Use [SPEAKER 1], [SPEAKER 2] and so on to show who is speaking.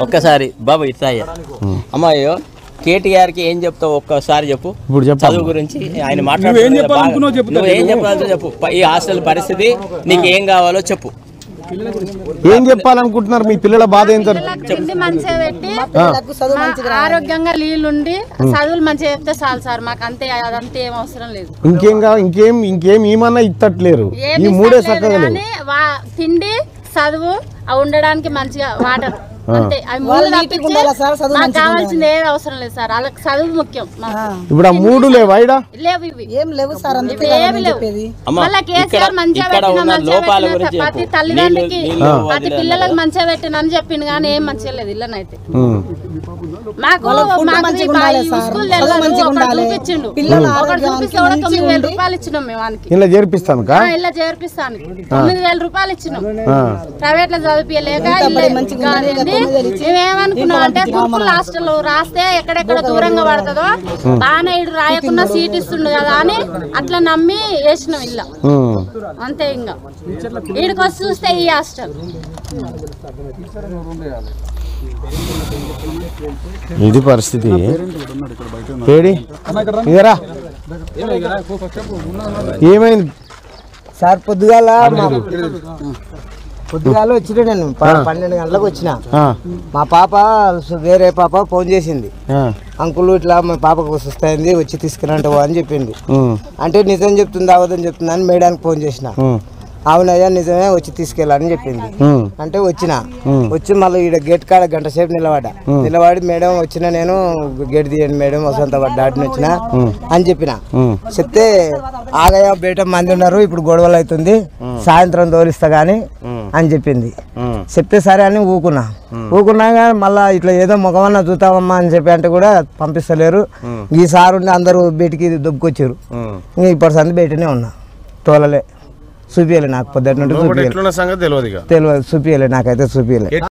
[SPEAKER 1] ఒక్కసారి బాబు ఇట్లా అయ్యా. అమ్మాయ్యో కేటీఆర్కి ఏం చెప్తావు? ఒక్కసారి చెప్పు.
[SPEAKER 2] ఇప్పుడు చెప్పు
[SPEAKER 1] చదువు గురించి ఆయన మాట్లాడు
[SPEAKER 3] ఏం చెప్పాలనుకున్నావో చెప్పు.
[SPEAKER 1] చెప్పాలో ఈ హాస్టల్ పరిస్థితి నీకు ఏం కావాలో చెప్పు.
[SPEAKER 2] ఏం చెప్పాలనుకుంటున్నారు? మీ పిల్లల బాధ ఏం సార్?
[SPEAKER 4] పిల్లలకు తిండి మంచిగా పెట్టి ఆరోగ్యంగా నీళ్ళుండి చదువులు మంచిగా చెప్తే చాలు సార్. మాకు అంతే అదంతే ఏం అవసరం లేదు.
[SPEAKER 2] ఇంకేం ఇంకేం ఇంకేం ఏమన్నా ఇత్తట్లేరు. ఈ మూడే చక్కగా
[SPEAKER 4] వా- తిండి చదువు ఉండడానికి మంచిగా వాటర్. మాకు కావాల్సింది ఏది అవసరం లేదు సార్. వాళ్ళకి చదువు ముఖ్యం మాకు.
[SPEAKER 2] ఇప్పుడు ఆ మూడు లేవా ఈడ?
[SPEAKER 4] లేవు ఇవి.
[SPEAKER 5] ఏం లేవు సార్
[SPEAKER 4] ఏమి లేవు.
[SPEAKER 1] అమ్మ,
[SPEAKER 4] మళ్ళా కేసీఆర్ మంచిగా పెట్టిన మంచిగా
[SPEAKER 1] లోపాల
[SPEAKER 4] పెట్టిన
[SPEAKER 1] గురించి
[SPEAKER 4] ప్రతి
[SPEAKER 1] నీళ్ళు
[SPEAKER 4] ప్రతి పిల్లలకు మంచిగా పెట్టిన అని చెప్పింది కానీ ఏం మంచిగా లేదు ఇల్లనైతే
[SPEAKER 2] ఉమ్.
[SPEAKER 4] మాకు. చూపించిండు. చూపిస్తే కూడా తొమ్మిది వేల రూపాయలు ఇచ్చినాం మేము వానికి.
[SPEAKER 2] ఇలా చేర్పిస్తాను.
[SPEAKER 4] ఇలా తొమ్మిది వేల రూపాయలు ఇచ్చినాం. ప్రైవేట్లో చదివియలేక మేమేమనుకున్నాం అంటే గురుకుల హాస్టల్ రాస్తే ఎక్కడెక్కడ దూరంగా పడుతుందో బాగానే ఇడు రాయకుండా సీట్ ఇస్తుండు కదా అని అట్లా నమ్మి వేసినాం ఇల్లు. అంతే ఇంకా ఈడికి వచ్చి చూస్తే ఈ హాస్టల్.
[SPEAKER 2] ఇది పరిస్థితి. ఏడి ఇదరా. ఏమైంది?
[SPEAKER 6] సార్ పొద్దుగాల పొద్దుగాల వచ్చిన నేను. పన్నెండు గంటలకు వచ్చిన. మా పాప వేరే పాప ఫోన్ చేసింది. అంకుల్ ఇట్లా మా పాపకు సుస్తాయింది వచ్చి తీసుకురంటావు అని చెప్పింది. అంటే నిజం చెప్తుంది అవదని చెప్తుందా అని మేడానికి ఫోన్ చేసిన. అవునయ్యా నిజమే వచ్చి తీసుకెళ్ళాలని చెప్పింది. అంటే వచ్చిన. వచ్చి మళ్ళీ ఈడ గేట్ కాడ గంట సేపు నిలబడ్డా. నిలబడి మేడం వచ్చిన నేను గేట్ తీయండి మేడం వసంత దాటిని వచ్చిన అని చెప్పిన. చెప్తే ఆగయ్య బయట మంది ఉన్నారు ఇప్పుడు గొడవలు అవుతుంది. సాయంత్రం తోలిస్తా గాని అని చెప్పింది. చెప్తే సరే అని ఊకున్నా. ఊకున్నాక మళ్ళా ఇట్లా ఏదో ముఖమన్నా చూతామమ్మా అని చెప్పి అంటే కూడా పంపిస్తలేరు. ఈ సార్ ఉండి అందరూ బయటికి దొబ్బుకొచ్చారు. ఇంకా ఇప్పుడు సంది బయటనే ఉన్నా. తోలలే. చూపియలే నాకు పొద్దున్న చూపియలే.
[SPEAKER 2] సంగతి
[SPEAKER 6] తెలియదు చూపియలే. నాకైతే చూపియలే.